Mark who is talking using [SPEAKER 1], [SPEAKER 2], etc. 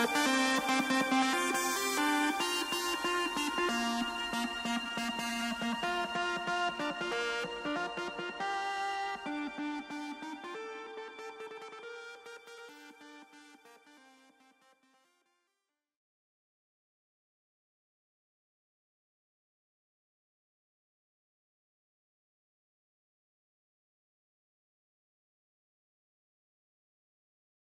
[SPEAKER 1] なななな